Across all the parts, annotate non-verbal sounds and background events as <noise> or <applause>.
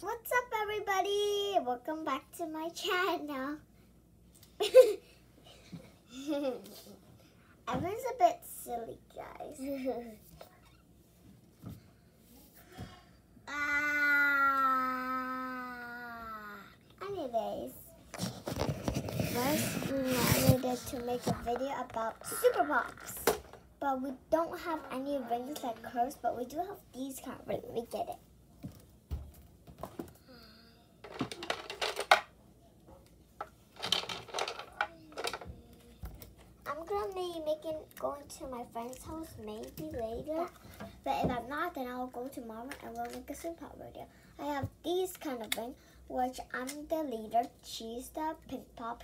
What's up, everybody? Welcome back to my channel. <laughs> I Evan's a bit silly, guys. <laughs> Ah. Anyways, first we needed to make a video about Super Pops. But we don't have any rings like hers, but we do have these kind of rings. We get it. Gonna be making going to my friend's house maybe later. But if I'm not, then I'll go to mama and we'll make a pop video. I have these kind of rings, which I'm the leader. She's the pink pop.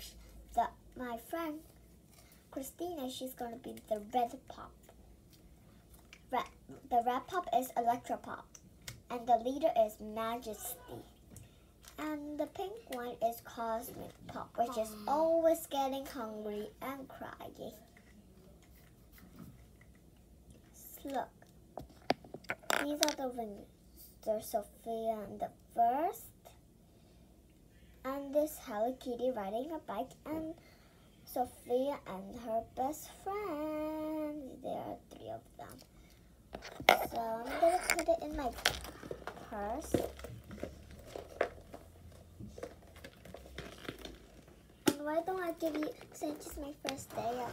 The my friend Christina, she's gonna be the red pop. Red, the red pop is Electro Pop, and the leader is Majesty. And the pink one is Cosmic Pop, which is always getting hungry and crying. Look, these are the rings. There's Sophia and the first, and this Hello Kitty riding a bike, and Sophia and her best friend. There are three of them. So I'm gonna put it in my purse. Why don't I give you, since it's my first day of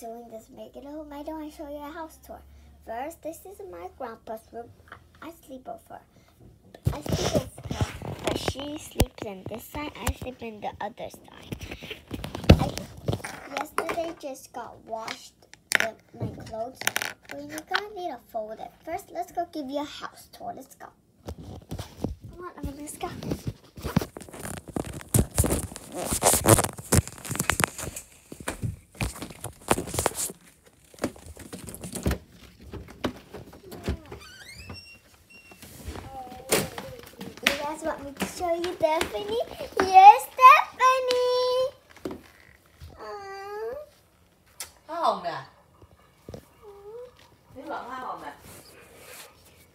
doing this make it home, why don't I show you a house tour? First, this is my grandpa's room. I, I sleep over. I sleep with her, but she sleeps in this side. I sleep in the other side. I yesterday just got washed my clothes. We're gonna need to fold it. First, let's go give you a house tour. Let's go. Come on, let's go. You guys want me to show you Stephanie? Here's Stephanie. Aww. Hoa hồng nè Thấy bạn hoa hồng nè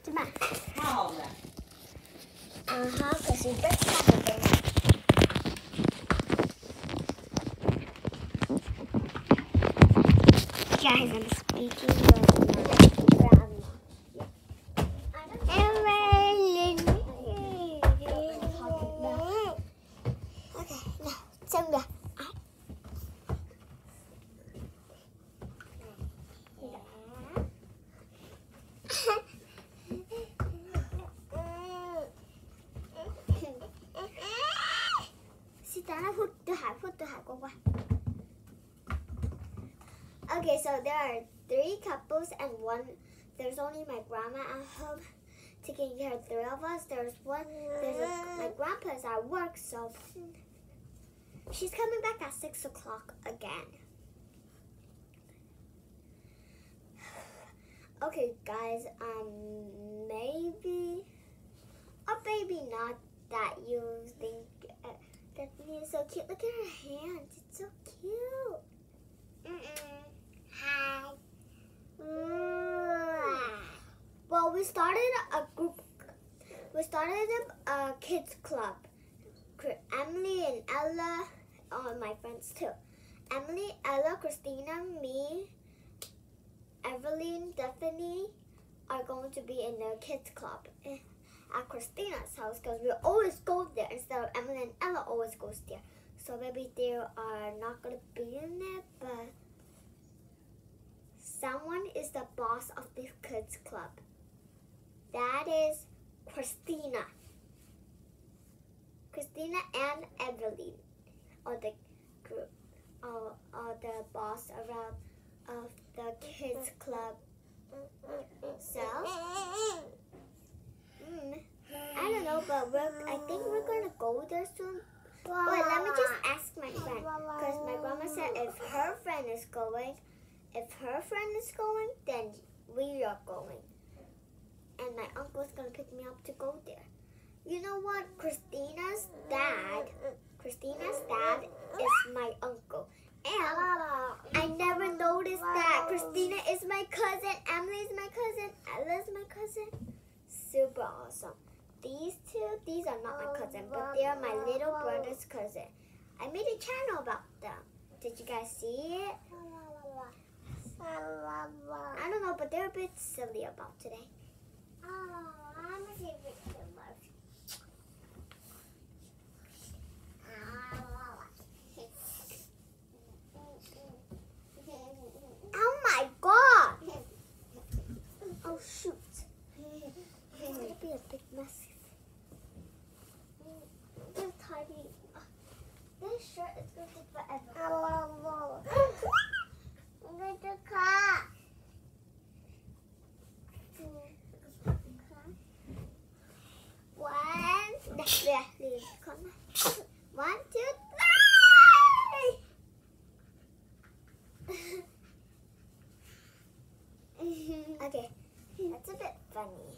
Come on. Hoa hồng nè Uh-huh, because you break everything. Guys, I'm Put the hat. Put the hat. Go. Okay, so there are three couples and one. There's only my grandma at home taking care of three of us. There's one. There's a, my grandpa's at work, so she's coming back at six o'clock again. Okay, guys. Um, maybe, or maybe not that you think Stephanie is so cute. Look at her hands. It's so cute. Hi. Well, we started a group. We started a, kids club. Emily and Ella, oh, my friends too. Emily, Ella, Christina, me, Evelyn, Stephanie are going to be in the kids club at Christina's house because we always go there instead of Emily and Ella always goes there. So maybe they are not going to be in there, but someone is the boss of the kids club. That is Christina. Christina and Evelyn are the group, are, are the boss around of the kids club. So, know, but we're, I think we're gonna go there soon. But let me just ask my friend, because my grandma said if her friend is going, if her friend is going, then we are going. And my uncle's gonna pick me up to go there. You know what? Christina's dad, Christina's dad is my uncle. And I never noticed that. Christina is my cousin, Emily is my cousin, Ella is my cousin. Super awesome. These two, these are not my cousin, but they are my little brother's cousin. I made a channel about them. Did you guys see it? I don't know, but they're a bit silly about today. Oh, I'm a favorite Oh my god! Oh shoot. It's gonna be a big mess. This tiny. This shirt is gonna take forever. I'm going to cry. One. Two, three. okay, that's a bit funny.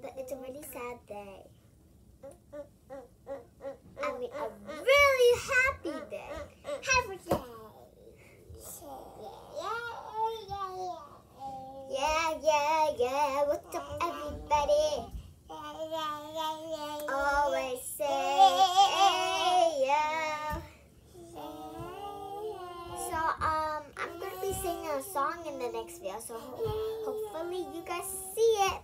But it's a really sad day. I mean, a really happy day. Happy day. Yeah, yeah, yeah. What's up, everybody? Always say yeah. So, um, I'm gonna be singing a song in the next video. So, ho- hopefully, you guys see it.